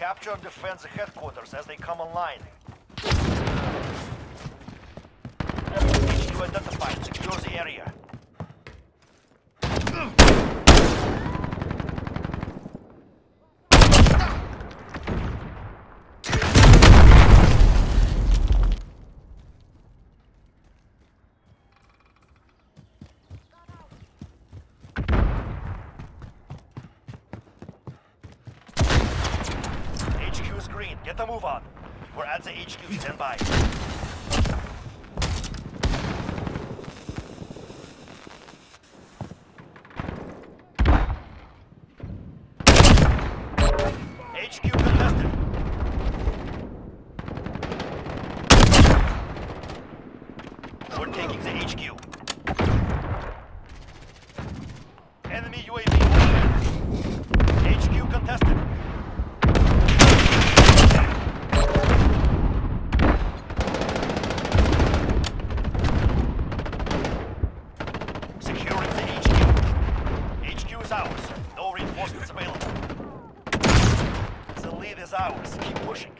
Capture and defend the headquarters as they come online. HQ identified. Secure the area. HQ is green. Get the move on. We're at the HQ. Stand by. HQ contested. We're taking the HQ. Enemy UAV is ours. No reinforcements available. The lead is ours. Keep pushing.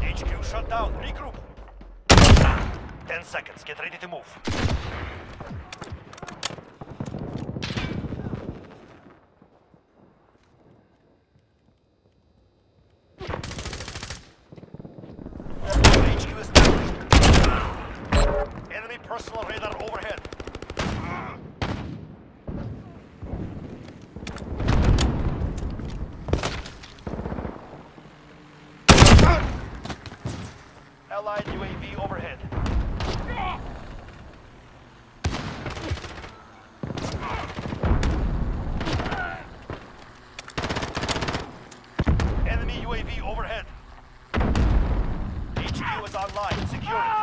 HQ shut down. Regroup. Ten seconds. Get ready to move. Personal radar Allied UAV overhead. Enemy UAV overhead. HQ is online. Secure